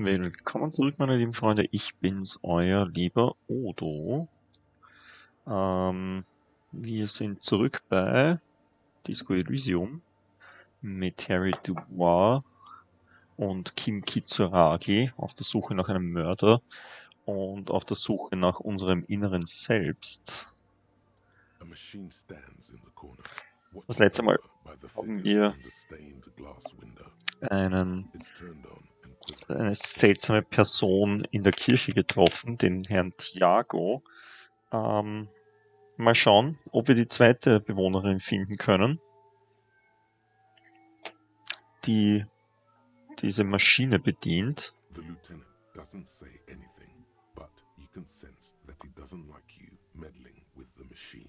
Willkommen zurück, meine lieben Freunde. Ich bin's, euer lieber Odo. Ähm, wir sind zurück bei Disco Elysium mit Harry Dubois und Kim Kitsuragi auf der Suche nach einem Mörder und auf der Suche nach unserem inneren Selbst. Das letzte Mal haben wir einen eine seltsame Person in der Kirche getroffen, den Herrn Tiago. Ähm, mal schauen, ob wir die zweite Bewohnerin finden können, die diese Maschine bedient. The lieutenant doesn't say anything, but you can sense that he doesn't like you meddling with the machine.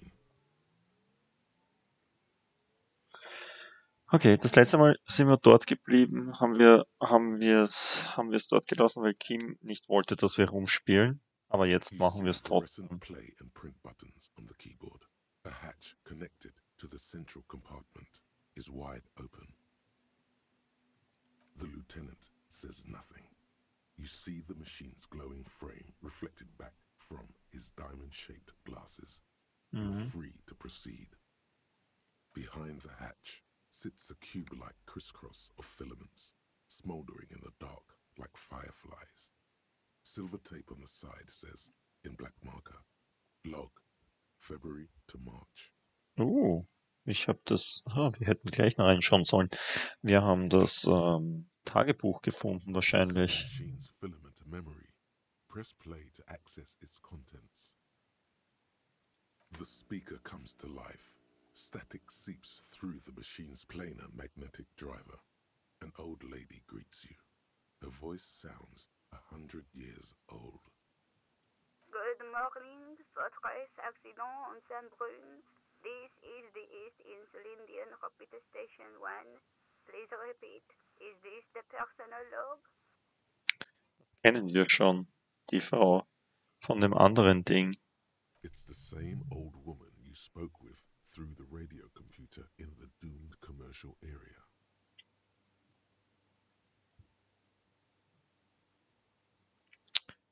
Okay, das letzte Mal sind wir dort geblieben, haben wir, haben wir es, haben wir es dort gelassen, weil Kim nicht wollte, dass wir rumspielen. Aber jetzt machen wir es trotzdem. A hatch connected to the central compartment is wide open. The lieutenant says nothing. You see the machine's glowing frame reflected back from his diamond-shaped glasses. Mm -hmm. You're mm-hmm. free to proceed. Behind the hatch, sits a cube-like crisscross of filaments, smoldering in the dark like fireflies. Silver tape on the side says, in black marker, Log, February to March. Oh, ich habe das, ah, wir hätten gleich noch reinschauen sollen. Wir haben das ähm, Tagebuch gefunden wahrscheinlich. Press play to access its contents. The speaker comes to life. Static seeps through the machine's planar magnetic driver. An old lady greets you. Her voice sounds a hundred years old. Good morning, Fortress Occident on Saint-Brune. This is the East Insulindian Repeater Station 1. Please repeat. Is this the personal log? Kennen wir schon. Die Frau von dem anderen Ding. It's the same old woman you spoke with through the radio computer in the doomed commercial area.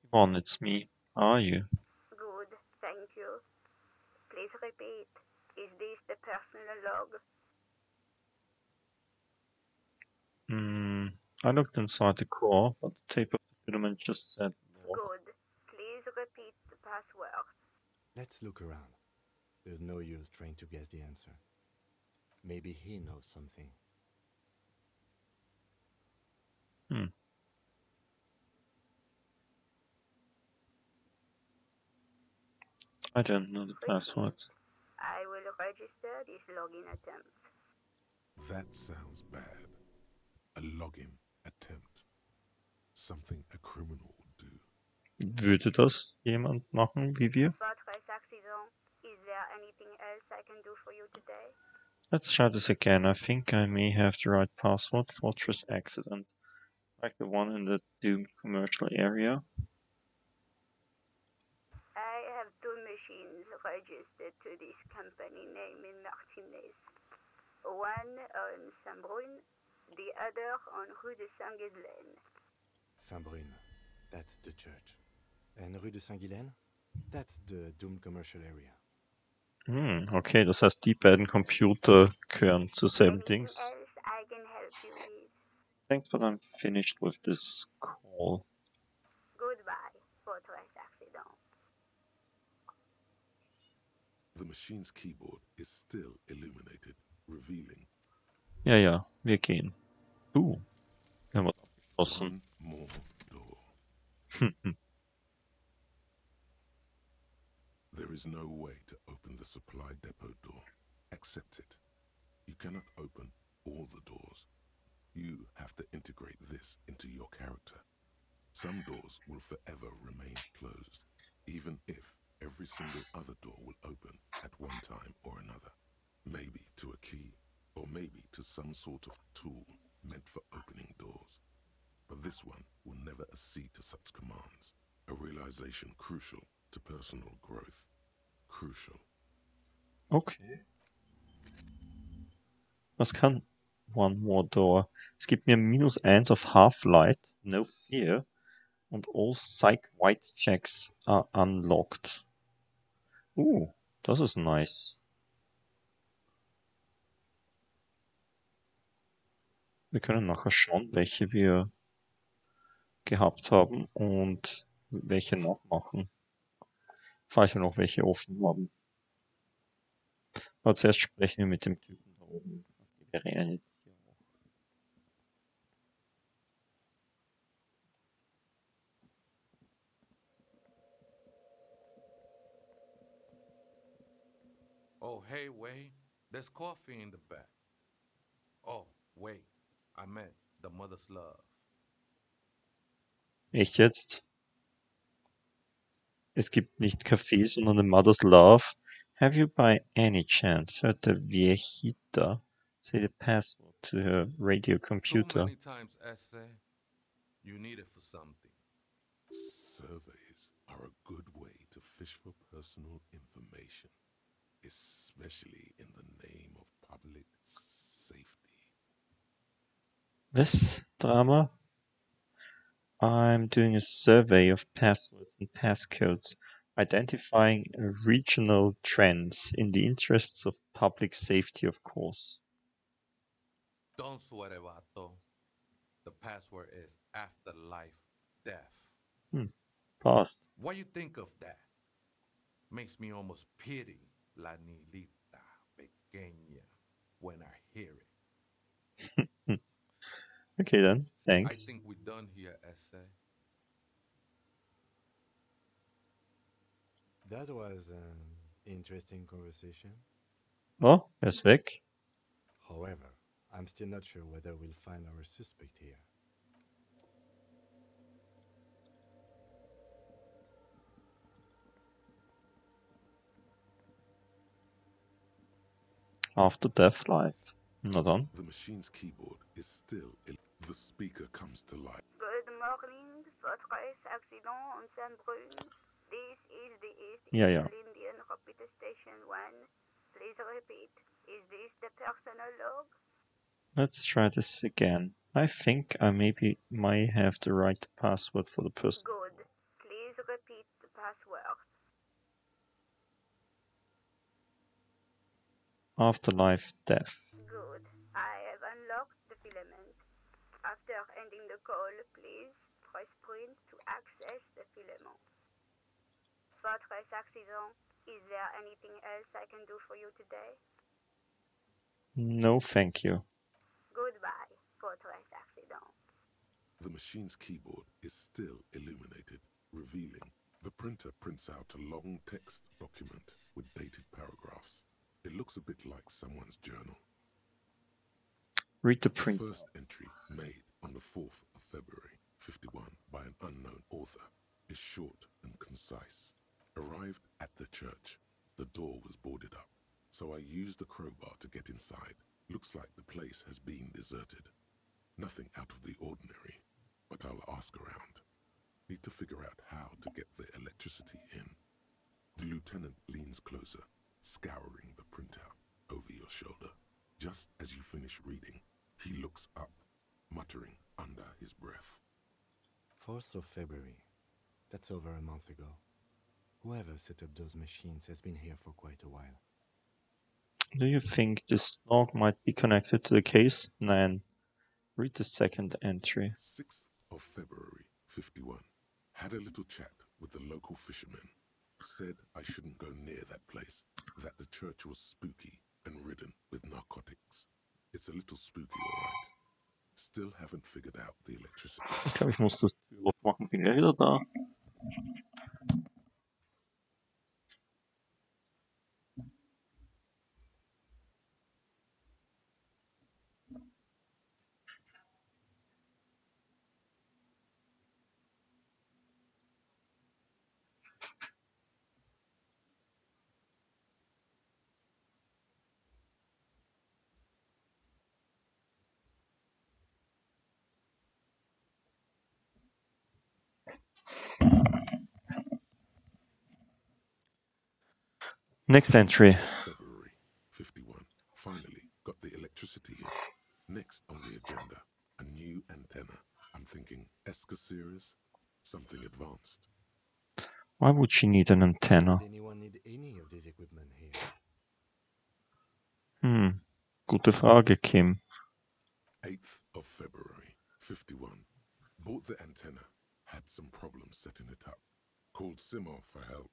Yvonne, it's me. How are you? Good, thank you. Please repeat. Is this the personal log? Hmm. I looked inside the core, but the tape of the filament just said no. Good. Please repeat the password. Let's look around. There's no use trying to guess the answer. Maybe he knows something. Hmm. I don't know the password. I will register this login attempt. That sounds bad. A login attempt. Something a criminal would do. Würde das jemand machen wie wir? Anything else I can do for you today? Let's try this again. I think I may have the right password. Fortress Occident. Like the one in the doomed commercial area. I have two machines registered to this company name in Martinaise. One on Saint-Brune, the other on Rue de Saint-Ghislaine. Saint-Brune, that's the church. And Rue de Saint-Ghislaine, that's the doomed commercial area. Hm, okay, das heißt, die beiden Computer gehören zur selben Dings. Thanks, but I'm finished with this call. Goodbye, Fortress Occident. The machine's keyboard is still illuminated, revealing. Ja, ja, wir gehen. Uh, wir haben abgeschlossen. One more door. There is no way to open the supply depot door. Accept it. You cannot open all the doors. You have to integrate this into your character. Some doors will forever remain closed, even if every single other door will open at one time or another. Maybe to a key, or maybe to some sort of tool meant for opening doors. But this one will never accede to such commands, a realization crucial to personal growth. Crucial. Okay. Was kann One More Door? Es gibt mir minus 1 auf Half-Light, no fear and all Psych White checks are unlocked. Uh, das ist nice. Wir können nachher schauen, welche wir gehabt haben und welche nachmachen. Falls wir noch welche offen haben. Aber zuerst sprechen wir mit dem Typen da oben. Jetzt hier hoch. Oh, hey, wait. There's coffee in the back. Oh, wait. I meant the mother's love. Echt jetzt? Es gibt nicht Kaffee, sondern a Mother's Love. Have you by any chance heard the viejita say the password to her radio Too computer? many times, essay. You need it for something. Surveys are a good way to fish for personal information, especially in the name of public safety. This drama? I'm doing a survey of passwords and passcodes, identifying regional trends in the interests of public safety, of course. Don't sweat it, Vato. The password is afterlife death. Hmm. Past. What you think of that? Makes me almost pity La Nilita Pequeña when I hear it. Okay then, thanks. I thanks. think we're done here, essay. That was an interesting conversation. Oh, er Vic. However, I'm still not sure whether we'll find our suspect here. After Death Life. Na dann. The machine's keyboard is still. Il- the speaker comes to life. Good morning, Fortress Occident on Saint-Brune. This is the East Ja, ja. Indian Rapid Station 1. Please repeat. Is this the personal log? Let's try this again. I think I maybe might have to write the right password for the person. Good. Please repeat the password. Afterlife Death. Good. I have unlocked the filament. After ending the call, please press print to access the filament. Fortress Occident, is there anything else I can do for you today? No, thank you. Goodbye, Fortress Occident. The machine's keyboard is still illuminated, revealing the printer prints out a long text document with dated paragraphs. It looks a bit like someone's journal. Read the The print. first entry, made on the 4th of February 51 by an unknown author, is short and concise. Arrived at the church. The door was boarded up, so I used the crowbar to get inside. Looks like the place has been deserted. Nothing out of the ordinary, but I'll ask around. Need to figure out how to get the electricity in. The lieutenant leans closer, scouring the printout over your shoulder. Just as you finish reading, he looks up, muttering under his breath. 4th of February. That's over a month ago. Whoever set up those machines has been here for quite a while. Do you think this log might be connected to the case? Nan. Read the second entry. 6th of February, 51. Had a little chat with the local fishermen. Said I shouldn't go near that place, that the church was spooky and ridden with narcotics. It's a little spooky, alright. Still haven't figured out the electricity. Ich glaube, ich muss das. Bin wieder da. Next entry. February 51. Finally got the electricity in. Next on the agenda, a new antenna. I'm thinking Esca series, something advanced. Why would she need an antenna? Would anyone need any of this equipment here? Hmm, gute Frage, Kim. 8th of February, 51. Bought the antenna, had some problems setting it up. Called Simon for help.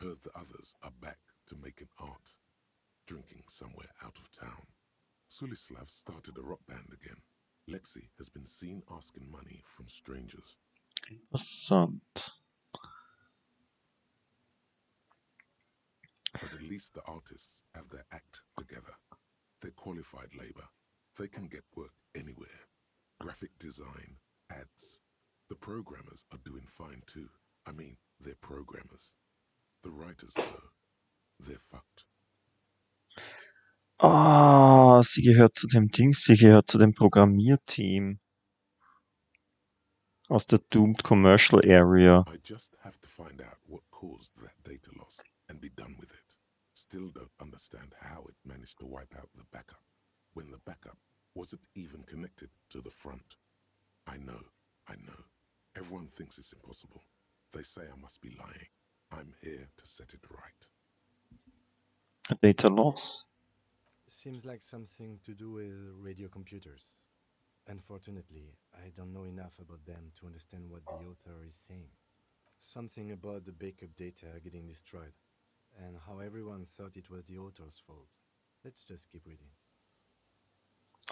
Heard the others are back to making art. Drinking somewhere out of town. Sulislav started a rock band again. Lexi has been seen asking money from strangers. Interessant. But at least the artists have their act together. They're qualified labor. They can get work anywhere. Graphic design, ads. The programmers are doing fine too. I mean, they're programmers. The writers, though, they're fucked. Ah, sie gehört zu dem Dings, sie gehört zu dem Programmierteam. Aus der Doomed Commercial Area. I just have to find out what caused that data loss and be done with it. Still don't understand how it managed to wipe out the backup when the backup wasn't even connected to the front. I know, I know. Everyone thinks it's impossible. They say I must be lying. I'm here to set it right. Data loss. Seems like something to do with radio computers. Unfortunately, I don't know enough about them to understand what the author is saying. Something about the backup data getting destroyed, and how everyone thought it was the author's fault. Let's just keep reading.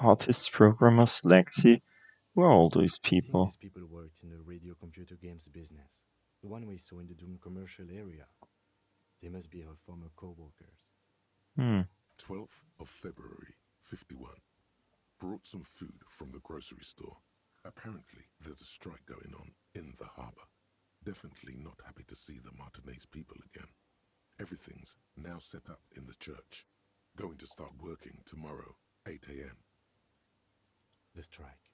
Artists, programmers, Lexi. Who are all these people? these people worked in the radio computer games business. The one we saw in the Doom commercial area. They must be her former co-workers. Hmm. 12th of February, 51. Brought some food from the grocery store. Apparently, there's a strike going on in the harbor. Definitely not happy to see the Martinaise people again. Everything's now set up in the church. Going to start working tomorrow, 8 a.m. The strike.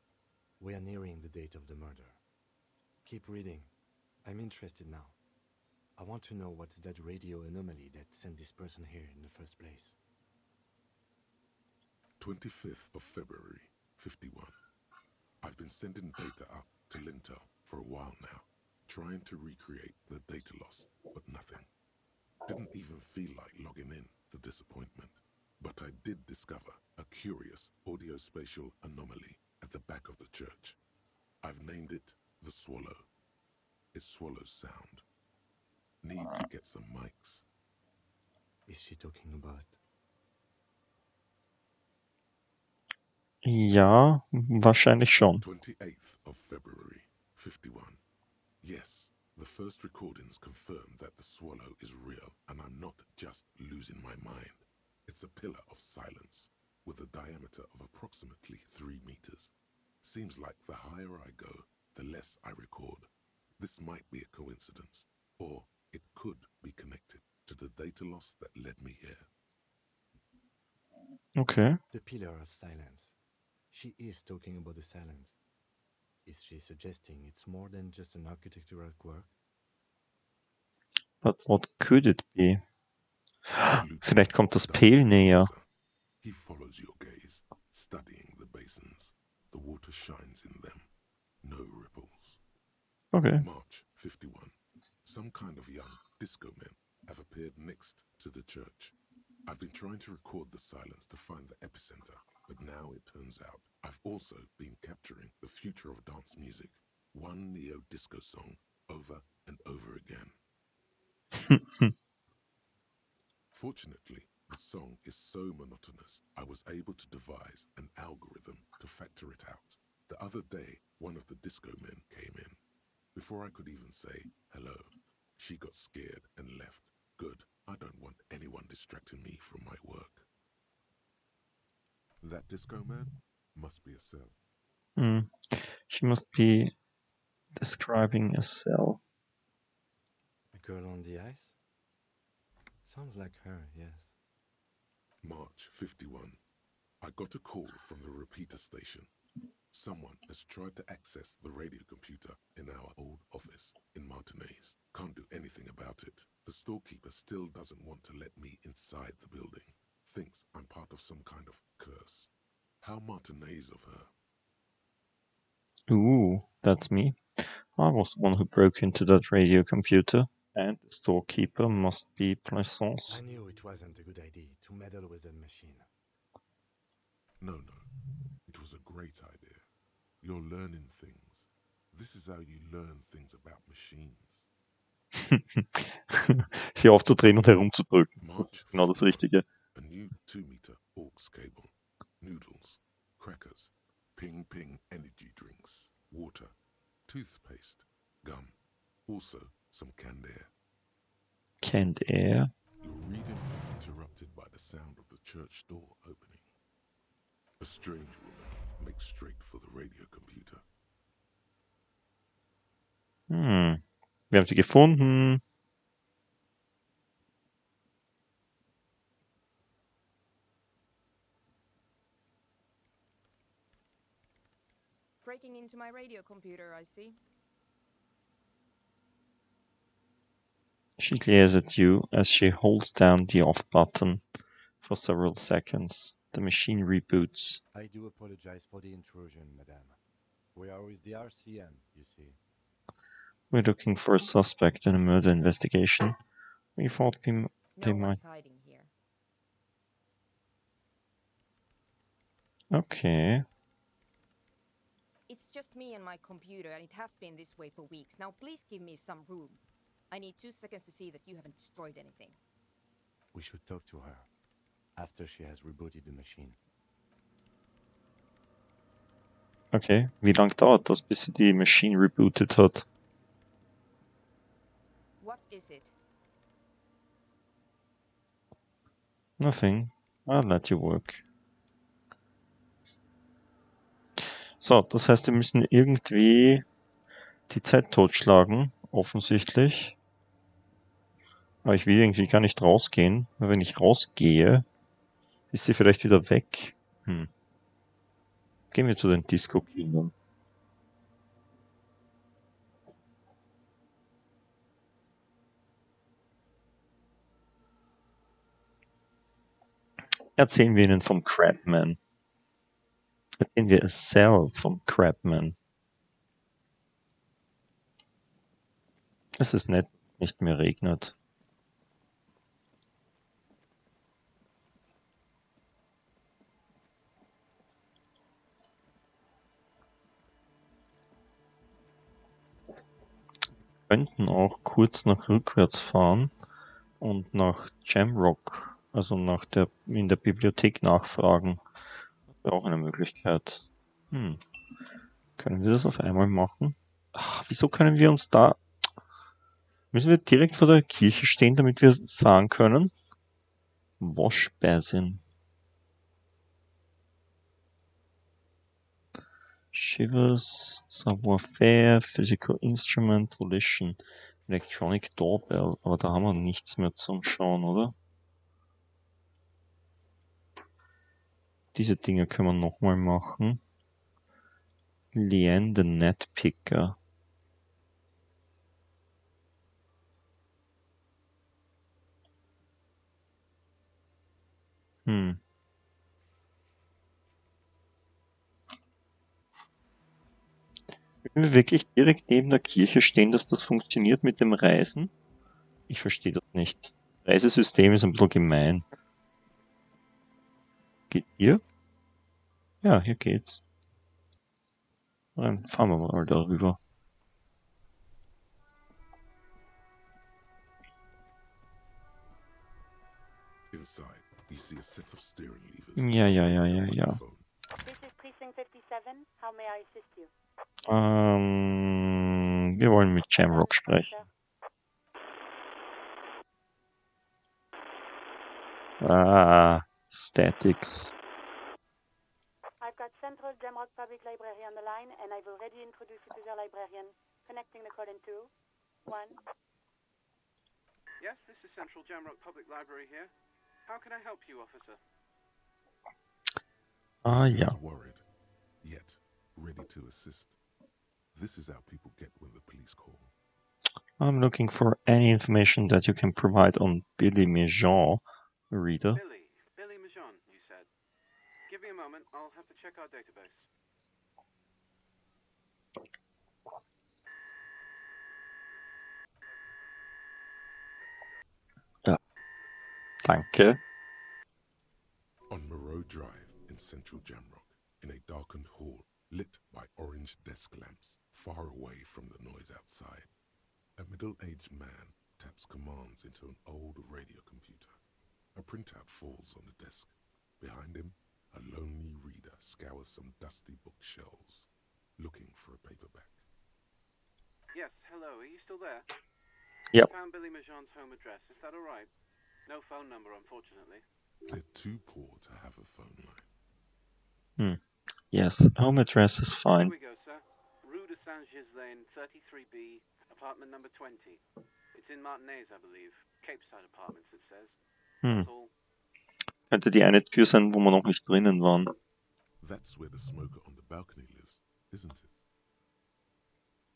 We are nearing the date of the murder. Keep reading. I'm interested now. I want to know what's that radio anomaly that sent this person here in the first place. 25th of February, 51. I've been sending data up to Lintel for a while now, trying to recreate the data loss, but nothing. Didn't even feel like logging in, the disappointment. But I did discover a curious audio-spatial anomaly at the back of the church. I've named it the Swallow. It swallows sound. Need to get some mics. Is she talking about? Ja, wahrscheinlich schon. 28th of February, 51. Yes, the first recordings confirm that the swallow is real and I'm not just losing my mind. It's a pillar of silence with a diameter of approximately 3 meters. Seems like the higher I go, the less I record. This might be a coincidence, or it could be connected to the data loss that led me here. Okay. The pillar of silence. She is talking about the silence. Is she suggesting it's more than just an architectural quirk? But what could it be? Lieutenant Vielleicht kommt das doesn't Pale näher. He follows your gaze, studying the basins. The water shines in them. No ripples. Okay. March 51. Some kind of young disco men have appeared next to the church. I've been trying to record the silence to find the epicenter, but now it turns out I've also been capturing the future of dance music, one neo disco song over and over again. Fortunately, the song is so monotonous, I was able to devise an algorithm to factor it out. The other day, one of the disco men came in. Before I could even say hello, she got scared and left. Good, I don't want anyone distracting me from my work. That disco man must be Acele. Hmm. She must be describing Acele. A girl on the ice? Sounds like her, yes. March 51. I got a call from the repeater station. Someone has tried to access the radio computer in our old office in Martinaise. Can't do anything about it. The storekeeper still doesn't want to let me inside the building. Thinks I'm part of some kind of curse. How Martinaise of her. Ooh, that's me. I was the one who broke into that radio computer, and the storekeeper must be Plaisance. I knew it wasn't a good idea to meddle with the machine. No, no. It was a great idea. You're learning things. This is how you learn things about machines. Sie aufzudrehen und herumzudrücken. Das ist genau das Richtige. A new 2-meter aux cable, noodles, crackers, ping ping energy drinks, water, toothpaste, gum, also some canned air. Canned air. Your reading is interrupted by the sound of the church door opening. A strange woman makes straight for the radio computer. Hm. Wir haben sie gefunden. Breaking into my radio computer, I see. She glares at you as she holds down the off button for several seconds. The machine reboots. I do apologize for the intrusion, madame. We are with the RCM, you see. We're looking for a suspect in a murder investigation. We thought we, No they might. one's hiding here. Okay. It's just me and my computer, and it has been this way for weeks. Now, please give me some room. I need two seconds to see that you haven't destroyed anything. We should talk to her after she has rebooted the machine. Okay. Wie lang dauert das, bis sie die Machine rebootet hat? Is it? Nothing. I'll let you work. So, das heißt, wir müssen irgendwie die Zeit totschlagen, offensichtlich. Aber ich will irgendwie gar nicht rausgehen, weil wenn ich rausgehe, ist sie vielleicht wieder weg. Hm. Gehen wir zu den Disco-Kindern. Erzählen wir ihnen vom Crabman. Erzählen wir es Cell vom Crabman. Es ist nett, nicht mehr regnet. Wir könnten auch kurz nach rückwärts fahren und nach Jamrock, also nach der in der Bibliothek nachfragen. Wäre auch eine Möglichkeit. Hm. Können wir das auf einmal machen? Ach, wieso können wir uns da... Müssen wir direkt vor der Kirche stehen, damit wir fahren können? Waschbäsin. Shivers, Savoir-faire, Physical Instrument, Volition, Electronic Doorbell. Aber da haben wir nichts mehr zum Schauen, oder? Diese Dinge können wir nochmal machen. Leanne the Net Picker. Hm. Wenn wir wirklich direkt neben der Kirche stehen, dass das funktioniert mit dem Reisen? Ich verstehe das nicht. Reisesystem ist ein bisschen gemein. Geht hier? Ja, hier geht's. Dann fahren wir mal darüber. Inside, you see a set of steering levers. Ja, ja, ja, ja, ja. Microphone. This is Precinct 57. How may I assist you? Ähm, wir wollen mit Jamrock sprechen. Ah, Statics. I've got Central Jamrock Public Library on the line, and I've already introduced you to their librarian. Connecting the call in two, one. Yes, this is Central Jamrock Public Library here. How can I help you, officer? Ah, Seems ja. worried, yet ready to assist. This is how people get when the police call. I'm looking for any information that you can provide on Billy Mejean, reader. Billy. Billy moment. I'll have to check our database. Ja. Danke. On Moreau Drive in central Jamrock, in a darkened hall lit by orange desk lamps, far away from the noise outside, a middle-aged man taps commands into an old radio computer. A printout falls on the desk. Behind him, a lonely reader scours some dusty bookshelves, looking for a paperback. Yes, hello. Are you still there? Yep. I Found Billy Majon's home address. Is that all right? No phone number, unfortunately. They're too poor to have a phone line. Hmm. Yes, home address is fine. Here we go, sir. Rue de Saint-Ghislaine, 33B, apartment number 20. It's in Martinaise, I believe. Cape Side Apartments, it says. Hm. That's all. Könnte die eine Tür sein, wo wir noch nicht drinnen waren. That's where the smoker on the balcony lives, isn't it?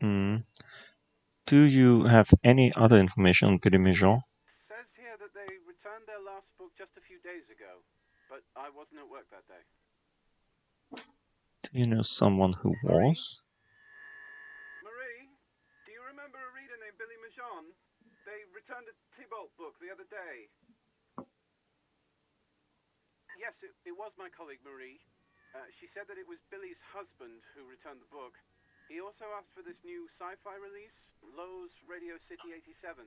Hm. Do you have any other information on Billy Majon? Says here that they returned their last book just a few days ago, but I wasn't at work that day. Do you know someone who was? Marie, do you remember a reader named Billy Majon? They returned a Tybalt book the other day. Yes, it, it was my colleague Marie. Uh, she said that it was Billy's husband who returned the book. He also asked for this new sci-fi release, Lowe's Radio City 87,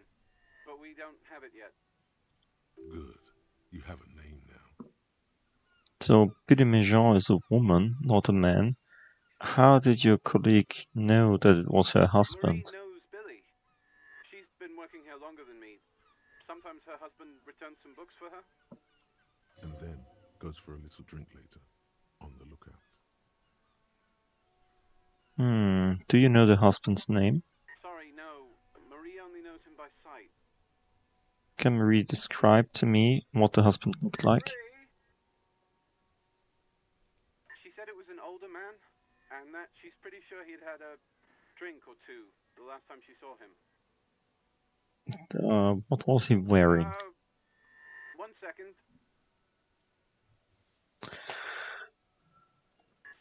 but we don't have it yet. Good. You have a name now. So Billy Majon is a woman, not a man. How did your colleague know that it was her husband? Marie knows Billy. She's been working here longer than me. Sometimes her husband returns some books for her. And then goes for a little drink later. On the lookout. Hmm. Do you know the husband's name? Sorry, no. Marie only knows him by sight. Can Marie describe to me what the husband looked like? Marie? She said it was an older man, and that she's pretty sure he'd had a drink or two the last time she saw him. Uh, what was he wearing? Uh, one second.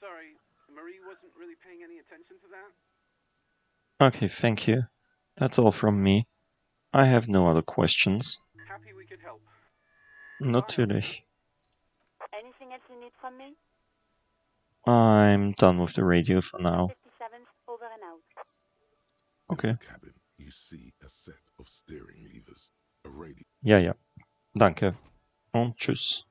Sorry, Marie wasn't really paying any attention to that. Okay, thank you. That's all from me. I have no other questions. Happy we could help. Natürlich. Anything else you need from me? I'm done with the radio for now. 57 over and out. Okay. In the cabin, you see a set of steering levers, a radio. Ja, ja. Danke. Und tschüss.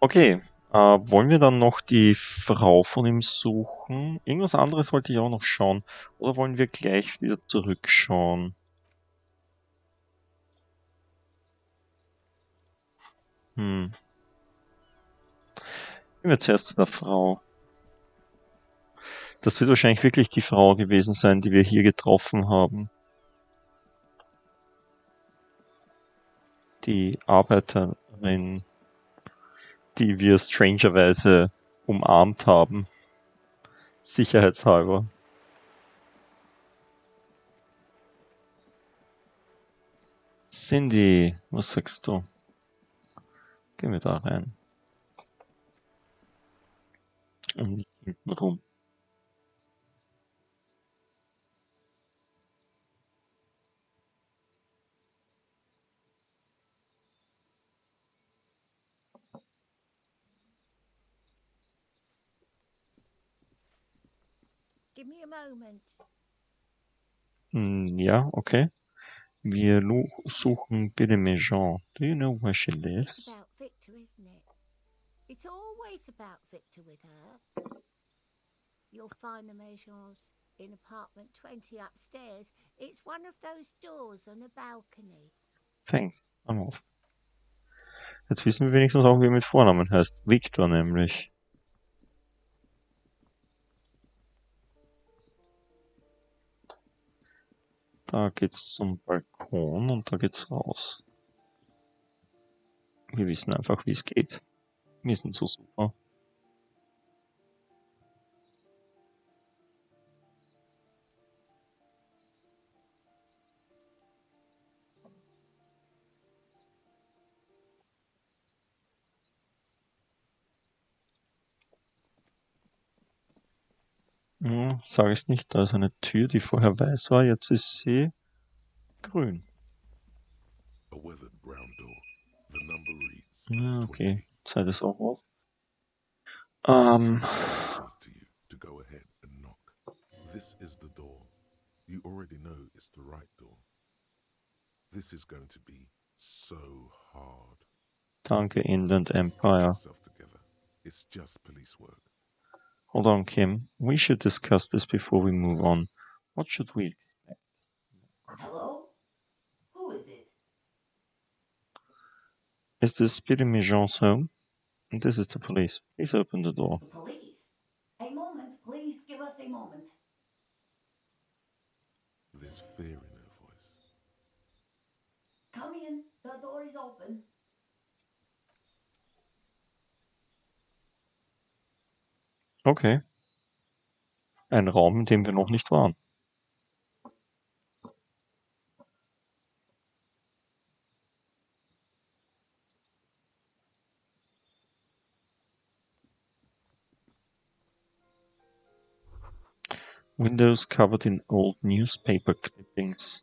Okay, äh, wollen wir dann noch die Frau von ihm suchen? Irgendwas anderes wollte ich auch noch schauen. Oder wollen wir gleich wieder zurückschauen? Hm. Gehen wir zuerst zu der Frau. Das wird wahrscheinlich wirklich die Frau gewesen sein, die wir hier getroffen haben. Die Arbeiterin, die wir strangerweise umarmt haben. Sicherheitshalber. Cindy, was sagst du? Gehen wir da rein. Und hinten rum. Moment. Hm, Ja, okay. Wir suchen Billy Majon. Do you know where she It's lives? about Victor, isn't it? It's always about Victor with her. You'll find the Maisons in apartment 20 upstairs. It's one of those doors on a balcony. Thanks. I'm off. Jetzt wissen wir wenigstens auch, wie er mit Vornamen heißt. Victor nämlich. Da geht's zum Balkon und da geht's raus. Wir wissen einfach, wie es geht. Wir sind so super. Hm, sag es nicht, da ist eine Tür, die vorher weiß war, jetzt ist sie grün. A weathered brown door. The number reads Ja, 20. okay. Zeit ist auch aus. Ähm. This is the door. You already know it's the right door. This is going to be so hard. danke, Inland Empire. It's just police work. Hold on, Kim. We should discuss this before we move on. What should we expect? Hello? Who is it? Is this Billy Mijon's home? This is the police. Please open the door. The police. A moment, please give us a moment. There's fear in her voice. Come in, the door is open. Okay. Ein Raum, in dem wir noch nicht waren. Windows covered in old newspaper clippings.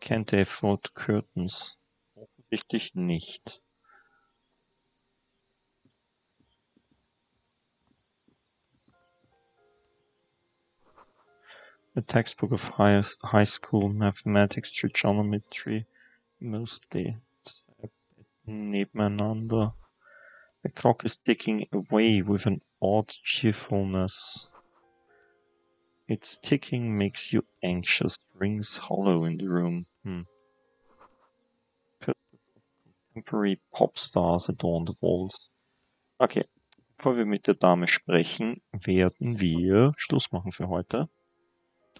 Can't afford curtains? Offensichtlich nicht. A textbook of high, high school mathematics, trigonometry, mostly nebeneinander. The clock is ticking away with an odd cheerfulness. Its ticking makes you anxious, rings hollow in the room. Hmm. Contemporary pop stars adorn the walls. Okay, bevor wir mit der Dame sprechen, werden wir Schluss machen für heute.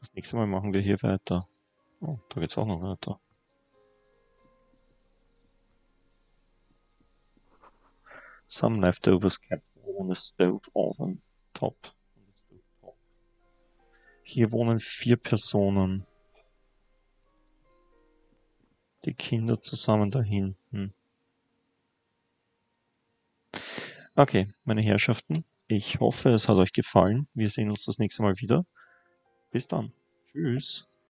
Das nächste Mal machen wir hier weiter. Oh, da geht's auch noch weiter. Some leftovers kept on the stove oven top. Hier wohnen vier Personen. Die Kinder zusammen da hinten. Okay, meine Herrschaften, ich hoffe, es hat euch gefallen. Wir sehen uns das nächste Mal wieder. Bis dann. Tschüss.